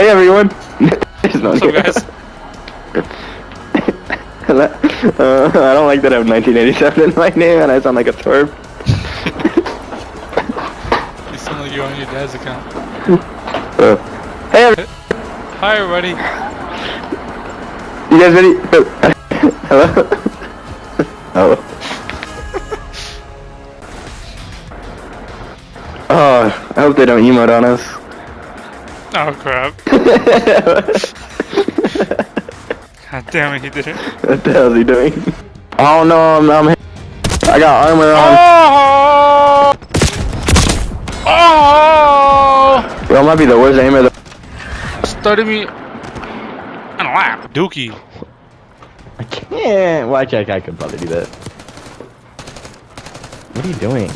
Hey everyone. What's up, guys? uh, I don't like that I have 1987 in my name and I sound like a twerp. You sound like you're on your dad's account. Uh, hey, every- Hi, everybody. you guys ready? Hello? oh. Oh, I hope they don't emote on us. Oh, crap. God damn it, he did it. What the hell is he doing? Oh no, I'm, I'm I got armor on. Oh! Oh! Yo, I might be the worst aimer. Though. Started me on a lap. Dookie. I can't. Well, actually, I could probably do that. What are you doing?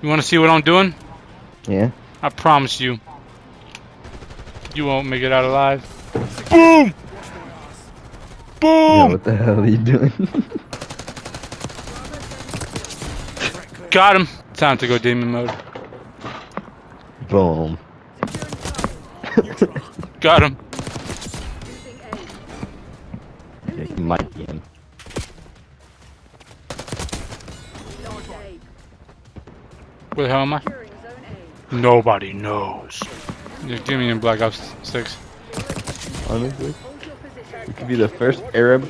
You want to see what I'm doing? Yeah. I promise you. You won't make it out alive. Boom! Yo, Boom! what the hell are you doing? Got him. Time to go demon mode. Boom. Got him. Yeah, you might be him. Where the hell am I? Nobody knows. Yeah, give me in Black Ops 6. Honestly, you could be the first Arab.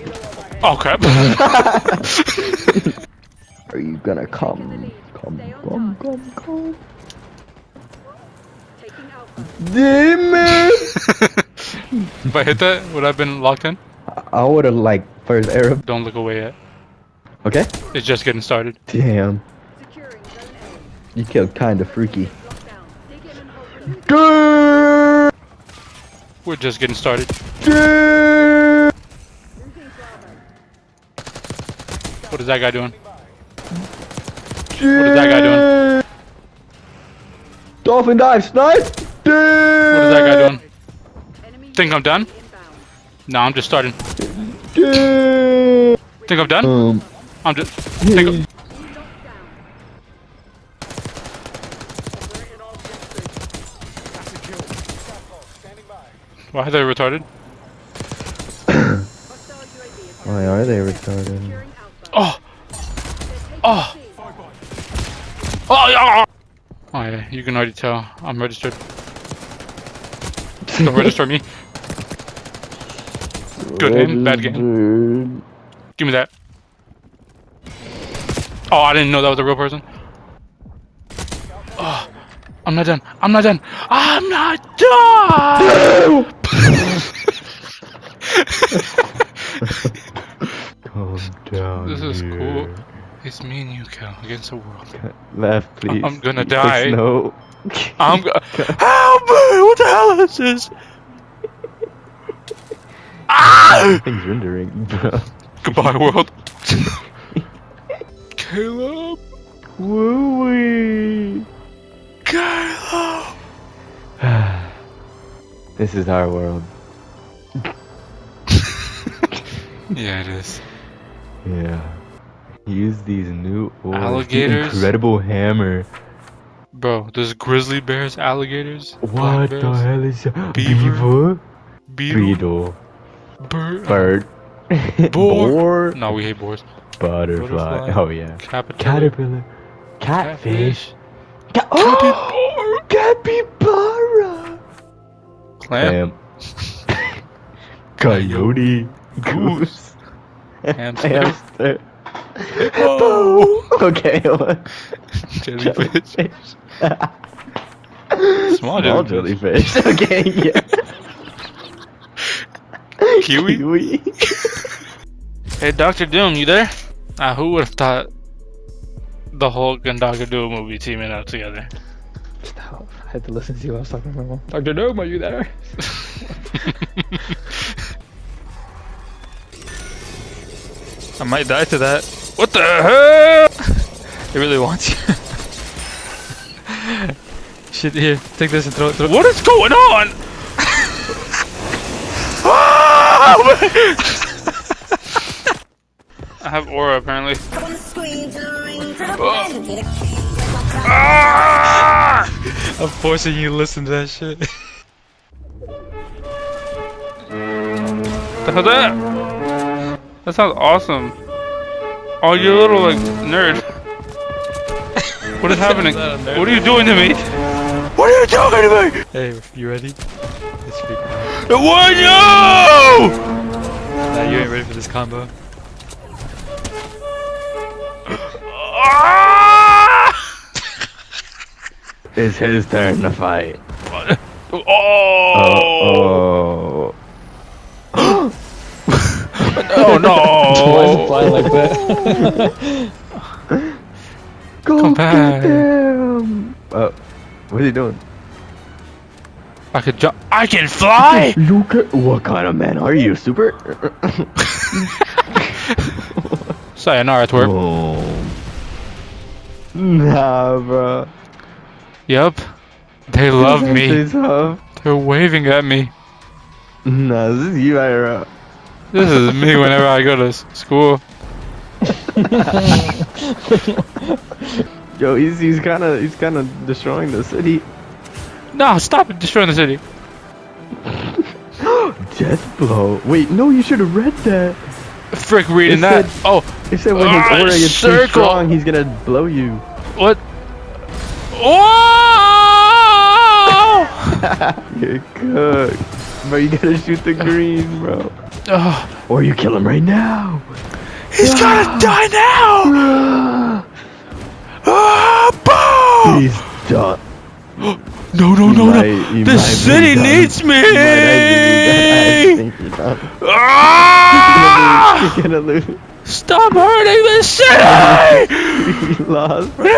Oh crap. Are you gonna come? Come, come, come, come. Damn it! if I hit that, would I have been locked in? I would have like first Arab. Don't look away yet. Okay. It's just getting started. Damn. You killed kinda freaky. A. Lockdown. Dig in and hold them. We're just getting started. Bravo. What is that guy doing? What is that guy doing? Dolphin dive, snipe! What is that guy doing? Think I'm done? No, I'm just starting. Damn. Think I'm done? Um, I'm just. Think I'm, why are they retarded? Hostile UAV is why are they retarded? Oh! Oh! Oh yeah! Oh yeah, you can already tell. I'm registered. Don't register me. Good game, bad game. Give me that. Oh, I didn't know that was a real person. Oh, I'm not done. I'm not done. I'm not done. down. This is here. cool. It's me and you, Cal, against the world. Left, please. I'm gonna Please, die. No. I'm go- Help me! What the hell is this? Ah! Things rendering, bro. Goodbye, world. Caleb. Woo Caleb. This is our world. Yeah, it is. Yeah. Use these new ores. The Alligators? Incredible hammer. Bro, there's grizzly bears, alligators, What bears, the hell is that? Beaver? Beaver? beetle, Beetle. bird, Bird. Boar. Boar. No, we hate boars. Butterfly. Butterfly. Oh yeah. Caterpillar. Caterpillar. Catfish. Catfish. Ca- oh! Capybara. Clam. Clam. Coyote. Goose. Hamster. Hamster. Okay. Jellyfish. Small Small jellyfish. jellyfish. okay, yeah. Kiwi? Kiwi. Hey, Doctor Doom, you there? Ah, who would have thought the Hulk and Doctor Doom movie teaming up together? Stop. I had to listen to you while I was talking to my mom. Dr. Doom, are you there? I might die to that. What the hell? It really wants you. Shit, here, take this and throw it. What is going on? I have aura apparently. Oh. I'm forcing you to listen to that shit. the hell that? That sounds awesome. Oh, you're a little like nerd. What is happening? that? What are you doing to me? What are you doing to me? Hey, you ready? Let's speak now. What no? Nah, you ain't ready for this combo. It's his turn to fight. Oh! Oh. Oh no! Why is it flying like that? Go Come get back. them. Uh, what are you doing? I can jump. I can fly. Luca, what kind of man are you? Super? Sayonara, twerp. Oh. Nah, bro. Yep. They love me. They're waving at me. Nah, this is you, Ira. This is me whenever I go to school. Yo, he's he's kind of he's kind of destroying the city. No, stop it, destroying the city. Death blow. Wait, no, you should have read that. Frick reading It that. said- Oh, It said when his Ah, aura gets too circle. strong, he's gonna blow you. what? Oh! You're cooked. Bro, you gotta shoot the green, bro. Ugh, Or you kill him right now. He's gonna die now! Ah, boom! He's done. No, no, no, might- no! The city needs me! He might actually- I think you're. Ah! You're gonna lose. Stop hurting the city! You lost. bro. Ah!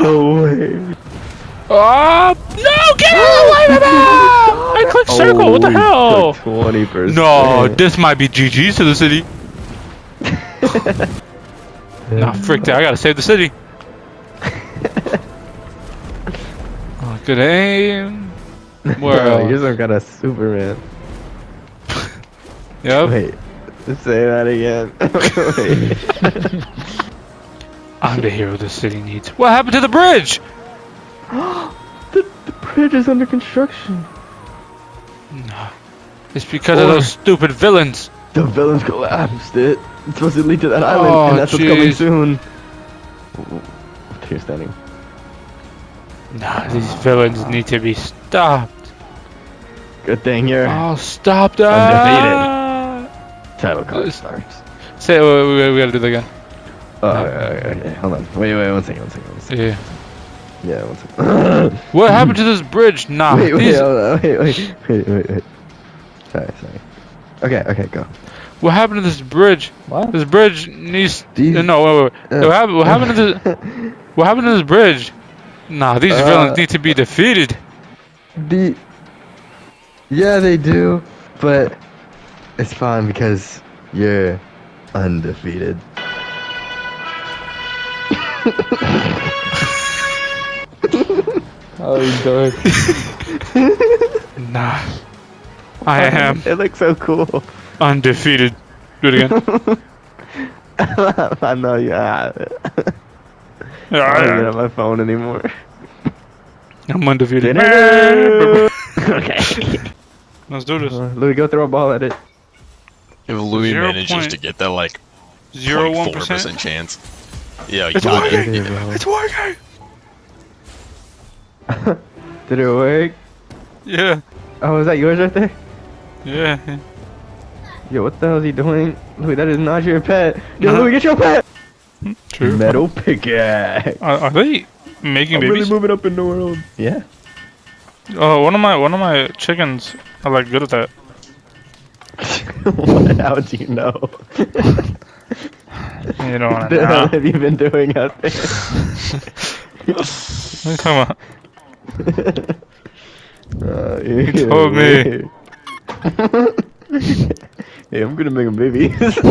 No way. Ah! no, get away from me! I clicked circle, what the hell? Twenty percent. No, this might be GG's to the city. Nah, frick that, I gotta save the city. Oh, good aim. Where? Bro, uh, you're some kind of Superman. Yep. Wait, say that again. I'm the hero the city needs. What happened to the bridge? the, the bridge is under construction. No. It's because of oh. those stupid villains. The villains collapsed it. It's supposed to lead to that island, Oh, and that's what's coming soon. You're standing. Nah, these villains need to be stopped. Good thing you're Oh, stop that! title card this- starts. Say, we, we, we gotta do that again. Oh, okay, okay, okay, hold on. Wait, wait, one second, one second, one second. Yeah. Yeah, one second. What happened to this bridge? Nah, wait, wait, these- hold on, wait, wait, wait, wait, wait. Sorry, sorry. Okay, okay, go. what happened to this bridge? What? This bridge needs. These- no, wait, wait. wait. Uh, what, happened, what happened to this? What happened to this bridge? Nah, these Uh, villains need to be defeated. The yeah, they do, but it's fine because you're undefeated. Oh, you dork. Nah, I am It looks so cool. undefeated. Do it again. I know you. Ah, I don't get on my phone anymore. I'm undefeated. okay. Let's do this. Uh, Louis, go throw a ball at it. If Louis Zero manages point- to get that like Zero one four percent percent. chance, yeah, you It's got working. it. It's working. Did it work? Yeah, Oh, is that yours right there? yeah. Yo, what the hell is he doing? Louis, that is not your pet. Yo, Uh-huh. Louis, get your pet! True. Metal pickaxe. Are, are they making I'm babies? really moving up in the world. Yeah. Oh, one of my one of my chickens are like good at that. what? How do you know? You know what I What the hell mean? have you been doing out there? What are you talking about? Uh, you told me. hey, I'm gonna make a babies.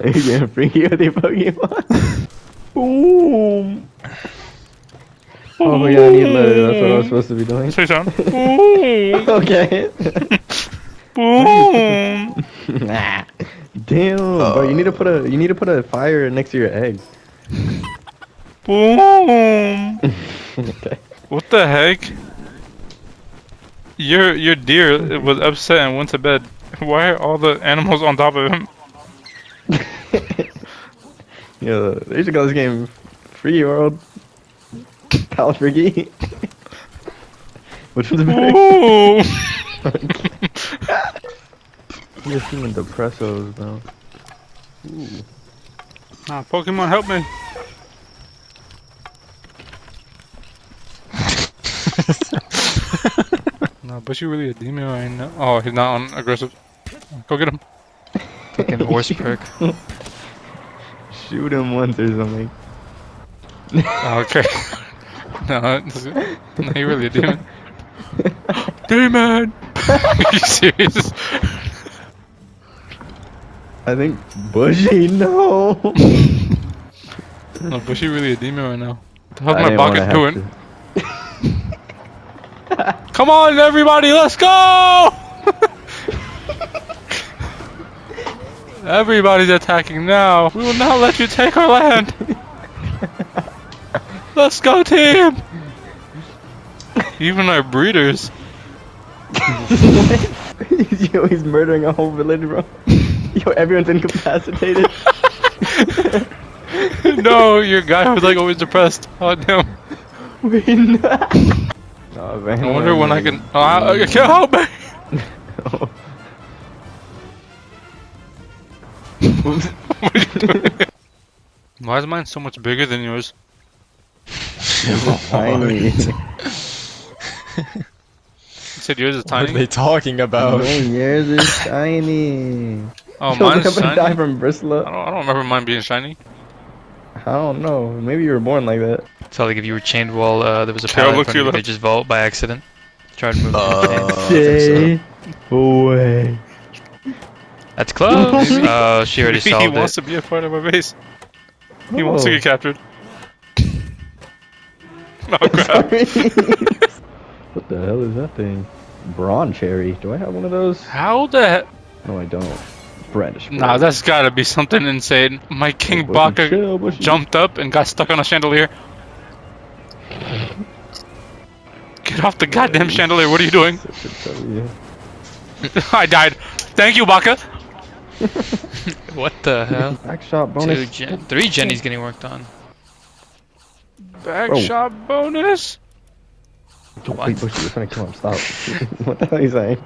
Are you gonna freaky with your Pokemon? Boom! Oh my god, I need leather. That's what I was supposed to be doing. Say something. Boom. Okay. Boom. nah. Damn, bro, you need to put a you need to put a fire next to your eggs. Boom. okay. What the heck? Your your deer was upset and went to bed. Why are all the animals on top of him? Yeah, they should call this game Free World. Kyle Friggy. Which one's better? Ooh. You're feeling depressos, though. Ooh. Ah, Pokemon, help me. No, but you really a demon right now. Oh, he's not on aggressive. Go get him. Fucking horse perk. Shoot him once or something. Okay. no, this is- no, he really a demon. demon! Are you serious? I think Bushy, no. No, but she really a demon right now. How's I my didn't wanna doing? Come on, everybody, let's go! Everybody's attacking now. We will not let you take our land. let's go, team! Even our breeders. Yo, he's murdering a whole village, bro. Yo, everyone's incapacitated. no, your guy was like always depressed. Oh damn. Wait, no. Oh, man. I wonder when I can. Oh, I, I can't help me. What are you doing? Why is mine so much bigger than yours? Tiny. You said yours is tiny. What are tiny. they talking Oh, about? yours is tiny. Oh, Yo, mine's look up and die shiny. from Bristol. I don't, I don't remember mine being shiny. I don't know. Maybe you were born like that. So like if you were chained while uh, there was a Carol, pallet in look front of your you, they just vault by accident. Try to move. Uh, it. I Stay away. That's close. uh, she already he solved wants it. to be a part of my base. He wants to Oh. get captured. Oh crap! what the hell is that thing? Brawn cherry. Do I have one of those? How the he- No, I don't. Brandish. Nah, that's gotta be something insane. My King Bushy, Baka chill, Bushy. jumped up and got stuck on a chandelier. Get off the goddamn chandelier, what are you doing? Such a chubby- I died. Thank you, Baka. What the hell? Back shot Two gen- three Jenny's getting worked on. Back Bro. Shot bonus. Wait, What? Bushy, you're trying to kill him. Stop. what the hell are you saying?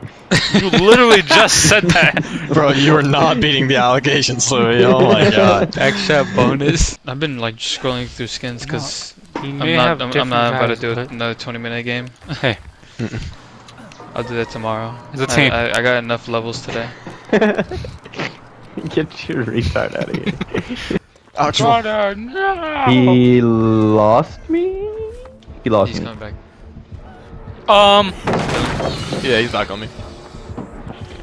You literally just said that. Bro, you are not beating the allegations, Louis. Oh my god. Back shot bonus. I've been like scrolling through skins because You I'm not. I'm, I'm not about to do but- another 20 minute game. Hey. I'll do that tomorrow. As a I- team. I, I got enough levels today. Get your retard out of here. Actual. Brother, no. He lost me? He lost He's me. coming back. Um, Yeah, he's back on me.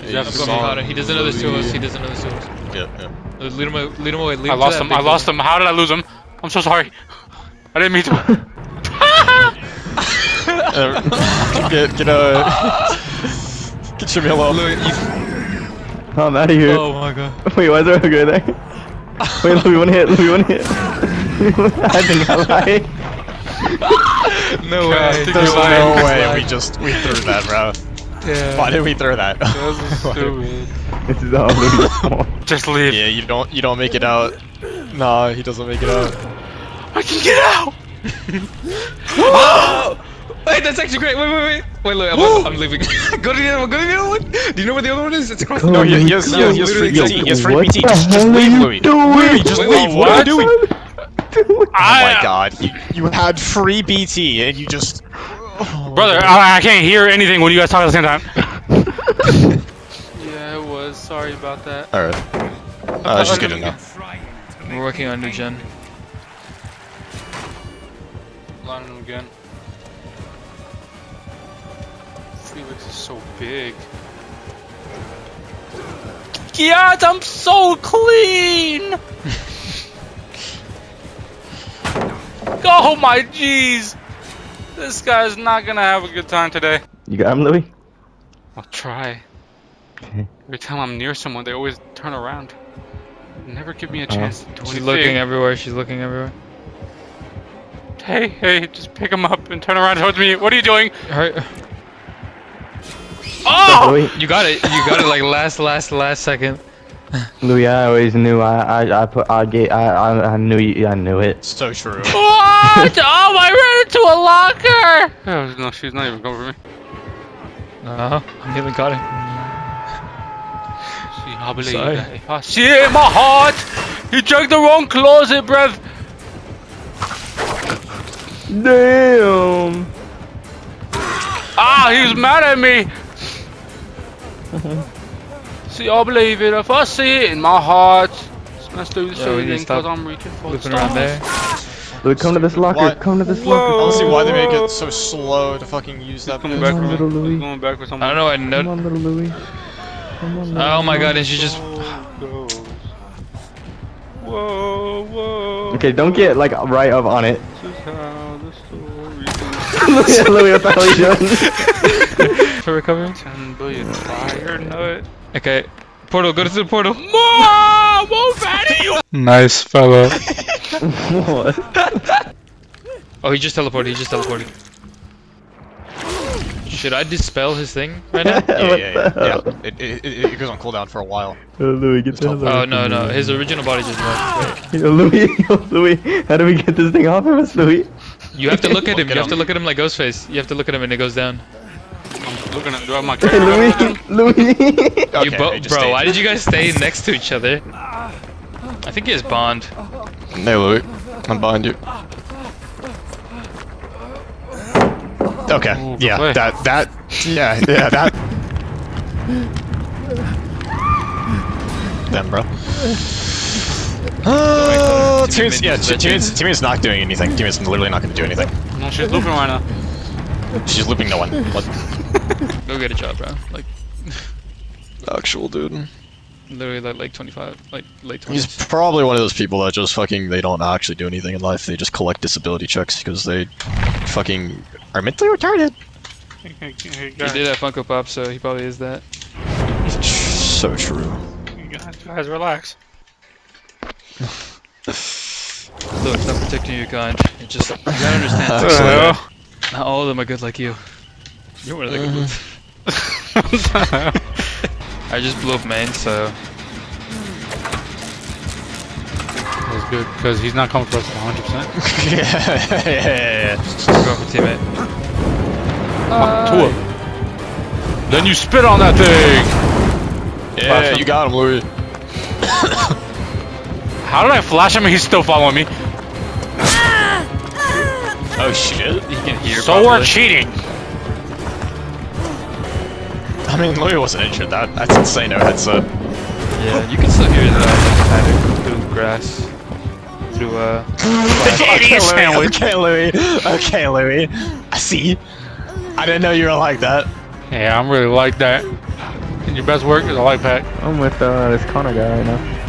He's I'm Saw going. He doesn't know there's two of us. He doesn't know there's two of us. Yeah, yeah. Lead him away. Lead him away. Lead I him lost him. I lost him. How did I lose him? I'm so sorry. I didn't mean to. Uh, get, get, uh... Get your meal up. I'm out of here. Oh my god. Wait, why is there a guy there? Wait, Louis, one hit. Louis, one hit. I think I lied. No way. There's you're no way we just, we threw that, bro. Yeah. Why did we throw that? That's stupid. This is all Just leave. yeah, you don't, you don't make it out. Nah, he doesn't make it out. I can get out. Wait, that's actually great. Wait, wait, wait. Wait, look, I'm, I'm leaving. go to the other one. Go to the other one. Do you know where the other one is? It's across the No, he, Louis, he has, he has, he has free Yo, BT. He has free what BT. the Just, just hell are leave, you Louis. doing? Louis, just Wait, leave. wait, What are you what? doing? Oh I, my god. You, you had free BT and you just... Oh, Brother, I, I can't hear anything when you guys talk at the same time. yeah, it was. Sorry about that. Alright. Uh, that's just good to. We're working on new gen. Line him again. Felix is so big. Yes, I'm so clean! oh my jeez! This guy's not gonna have a good time today. You got him, Louis? I'll try. Okay. Every time I'm near someone, they always turn around. Never give me a uh-huh. chance to do She's anything. looking everywhere. She's looking everywhere. Hey, hey, just pick him up and turn around towards me. What are you doing? Hurry. Oh! Louis, You got it. You got it like last, last, last second. Louis, I always knew I, I, I put, I get, I, I, I knew, you, I knew it. So true. Oh, What? Oh, I ran into a locker! Oh, no, she's not even coming for me. Uh huh. I nearly got it. See, I believe Sorry. that if I see it in my heart, he checked the wrong closet, bruv. Damn. Ah, he's mad at me. see, I believe it if I see it in my heart. Let's do the Yeah, we shooting stop because I'm reaching for the Looping around stars. there. Louis, come to this locker. What? Come to this locker. I don't see why they make it so slow to fucking use that. Coming back for little me. Louis. Going back for I don't know. I Come know. on, little Louis. Come on, little Oh my god! And she just. Whoa, whoa. Okay, don't get like right up on it. This is how the story Louis, what the hell are you doing? For recovery. 10 billion fire nut. Okay. Portal. Go to the portal. More! More fatty, you! Nice fella. what? Oh, he just teleported. He just teleported. Should I dispel his thing right now? Yeah, yeah, yeah. yeah. It, it, it, it goes on cooldown for a while. Oh, Louis, get the hell Oh no no, his original body just left. Wait. Yo, Louis, yo, Louis, how do we get this thing off of us, Louis? You have to look at him. Look at You have to look at him like Ghostface. You have to look at him and it goes down. I'm looking at, do I have my Hey. Louis, Louis. Okay, you bo- bro, stayed. why did you guys stay next to each other? I think he has bond. Hey, Louis. I'm behind you. Okay. Ooh, yeah. play. That. That. Yeah. Yeah. That. Damn, bro. Oh, Timmy teammates, yeah, Minton's that teammates, teammates not doing anything. Teammates literally not going to do anything. No, she's looping right now. She's looping no one. What? Go get a job, bro. Like Actual dude. Literally like like 25, like late 20s. He's probably one of those people that just fucking they don't actually do anything in life. They just collect disability checks because they fucking are mentally retarded. Hey, hey, hey, He did have Funko Pop, so he probably is that. So true. guys, guys, relax. Look, it's not protecting your kind. It just you gotta understand. What? Not all of them are good like you. You're one of the good mm-hmm. ones. What the hell? I just blew up main, so That's good, because he's not coming for us 100%. yeah, yeah, yeah, I'm going for teammate. Ah, Tua. Uh, then you spit on that thing! yeah. Yeah, you got him, Louis. How did I flash him and he's still following me? Oh shit. He can hear. so we're cheating! I mean, Louis wasn't injured. That that's insane. No headset. Yeah, you can still hear the static through grass. Through uh. Idiot sandwich! Okay, Louis. Okay, Louis. I see. I didn't know you were like that. Yeah, I'm really like that. And your best work is a light pack. I'm with uh, this Connor guy right now.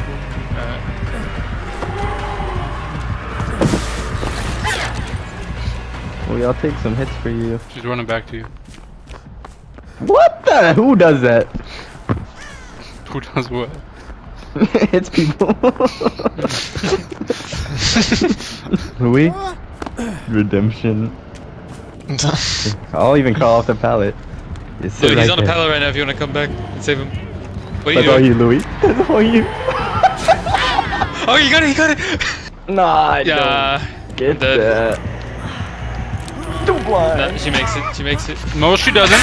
Well, I'll take some hits for you. She's running back to you. What the? Who does that? Who does what? Hits people. Louis? Redemption. I'll even call off the pallet. It's Dude, right he's on a pallet right now. If you wanna come back and save him. What are That's you all you, Louis. That's all you. Oh, you got it! You got it! Nah, Yeah. don't get dead. that. Too blind. No, she makes it. She makes it. No, she doesn't.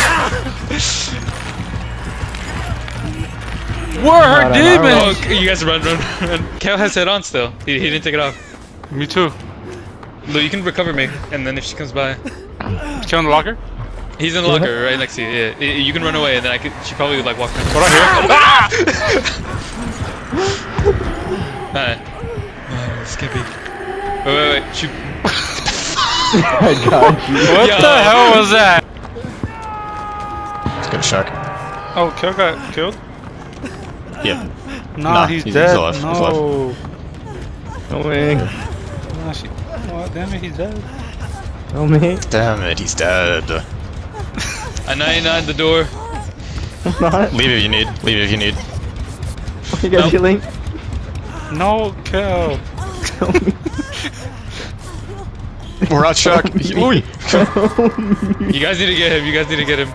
Where are her Not on our demons? Oh, okay, you guys run, run, run. Cal has it on still. He, he didn't take it off. Me too. Lou, you can recover me, and then if she comes by, She on the locker? he's in the locker right next to you. Yeah, you can run away, and then I could. She probably would like walk. What I hear? Ah! Hi. Oh, Skippy. Wait, wait, wait. Shoot. I got you. What Yo. the hell was that? It's good shark. Oh, Kill got killed? Yeah. Nah, Nah, he's, he's- dead. he's alive, he's no. Oh man. Nah, she, oh, damn it, he's dead. Oh man. Damn it, he's dead. I 99 the door. Not. Leave if you need. Leave if you need. You guys Nope. healing? No, Kill. Tell me. We're out, Shark. Louis. You guys need to get him. You guys need to get him.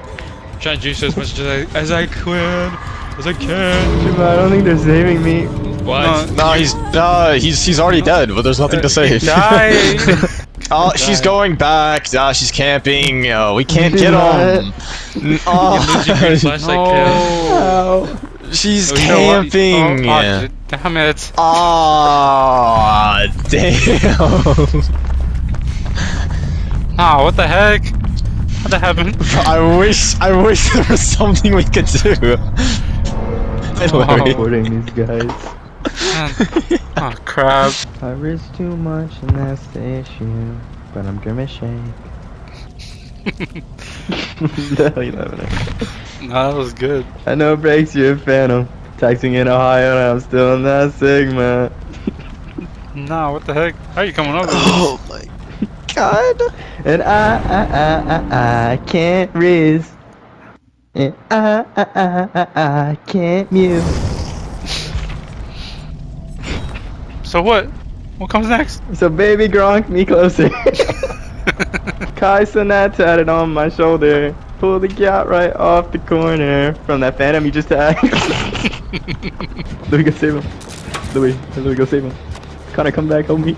trying to juice as much as I as I can, as I can. I don't think they're saving me. What? No, he's uh, he's he's already dead, but there's nothing to save. Die! Oh, she's going back. Ah, she's camping. Oh, we can't get not. him. Oh, Green flashlight kill. no! she's Oh, you know camping. Oh, oh, damn it. Ah, damn. Ah, what the heck? What the happened? I wish, I wish there was something we could do. Anyway, Supporting these guys. oh, crap. I risk too much and that's the issue. But I'm gonna shake. the hell you laughing at? No, that was good. I know it breaks you a phantom. Texting in Ohio and I'm still in that Sigma. Nah, what the heck? How are you coming over? oh my god. And I, I, I, I, I can't risk. And I, I, I, I, I can't mute. So what? What comes next? So baby Gronk me closer. Kai Cenat tatted on my shoulder. Pull the gat right off the corner from that phantom you just tagged. Louis, go save him. Louis, Louis, go save him. Connor, come back, help me.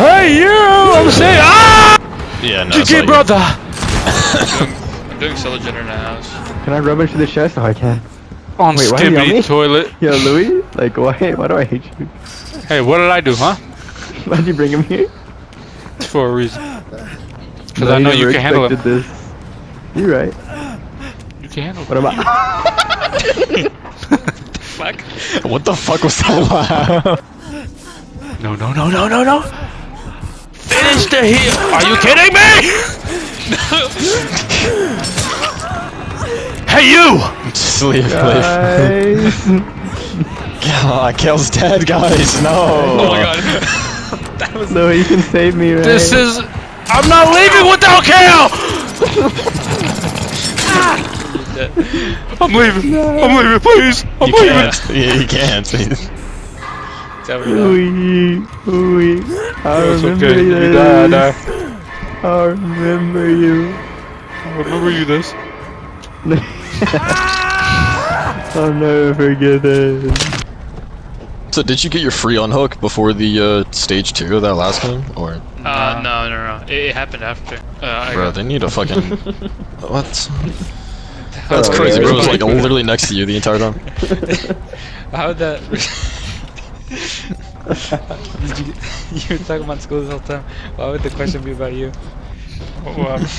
Hey, you! I'm saying, ah! Yeah, no. GG, brother! I'm doing solo generator in the house. Can I rub into the chest? Oh, I can. On Wait, why are you on skibidi toilet. Yo, Louis, like, why? Why do I hate you? Hey, what did I do, huh? Why'd you bring him here? It's for a reason. Because I know you can handle it. expected This. You right. You can handle it. What am I? Fuck. What the fuck was that. No, no, no, no, no, no! Finish the heal! Are you kidding me? hey, you! Just leave, leave. Guys. God, Kale's dead, guys. No. Oh my god. that was Louis, you can save me, right? This is. I'm not leaving without Kale! I'm leaving. No. I'm leaving, please. I'm You leaving. can't. Yeah, you can't. It's over now. Louis, Louis, I It's remember okay. this. You die, I die. I remember you. I remember you this. I'll never forget this. So did you get your free unhook before the uh, stage two of that last game, or Uh, no, no, no. It, it happened after. Uh, I bro? got- They need a fucking what? That's Oh, crazy, yeah. bro. It was like literally next to you the entire time. How would that? Did you, you were talking about school this whole time. Why would the question be about you? What, what happened?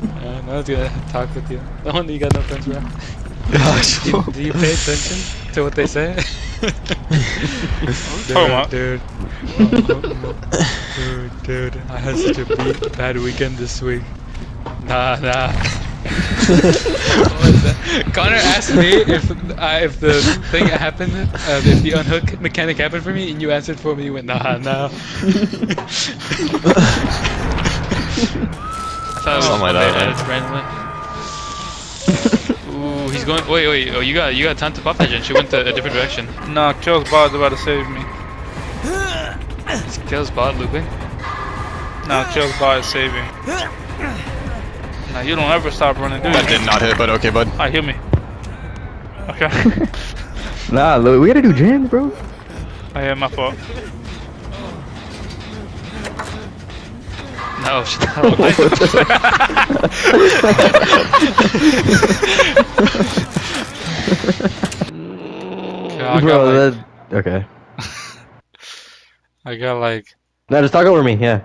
Uh, no one's gonna talk with you. The one that you got no friends around. Gosh. Do, do you pay attention to what they say? talking about? dude, dude, dude, I had such a bad weekend this week. Nah, nah. What was that? Connor asked me if uh, if the thing happened, uh, if the unhook mechanic happened for me, and you answered for me. You went, nah, nah. I thought it was Something like made that, edits randomly. Ooh, he's going. Wait, wait. Oh, you got you got time to pop that gen. She went to a different direction. Nah, Kill's bot's about to save me. Is Kale's bot looping? Nah, Kill's bot is saving. Nah, you don't ever stop running, do you? That did not hit, but okay, bud. Alright, heal me. Okay. Nah, Louis, we gotta do jams, bro. Ah, I had my fault. No, she's not looping. Yeah, I got bro, like, that, okay. I got like No, just talk over me. Yeah,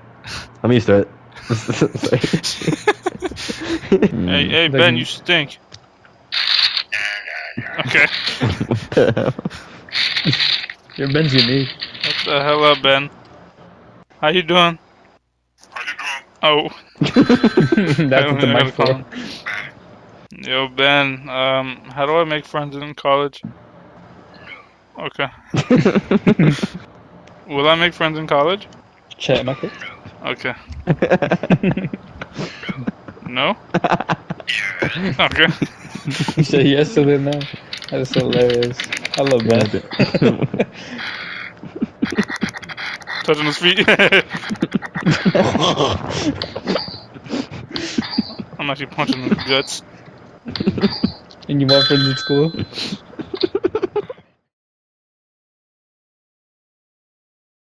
I'm used to it. Hey, hey, Ben, you stink. Okay. Your Ben's unique. What the hell up, Ben? How you doing? How you doing? Oh. That's what the I mic gotta call for. Yo, Ben, um, how do I make friends in college? Okay. Will I make friends in college? Chat market. Okay. No? Okay. You said yes to them now. That is hilarious. I love that. touching his feet. I'm actually punching him in the guts. And you want friends at school?